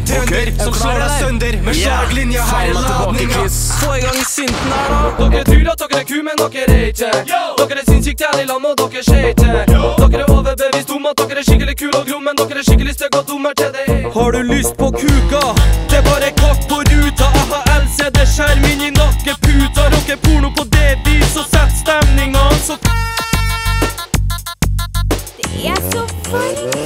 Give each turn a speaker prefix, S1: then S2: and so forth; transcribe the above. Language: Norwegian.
S1: en trønder som slår deg sønder med slaglinja her i ladninga.
S2: Få i gang sinten her, da. Dere tror at dere er ku, men dere er ikke. Dere er sinnssykt jævlig lam, og dere skjer ikke. Dere er overbevist om at dere er skikkelig kule og grom, men dere er skikkelig stygge og dummer til det. Har du lyst på kuka? Det er bare kakk på ruta. AHL, CD-skjerm inn i nakkeputa. Rocker porno på det vis og setter stemninga så
S3: Det er så varmt.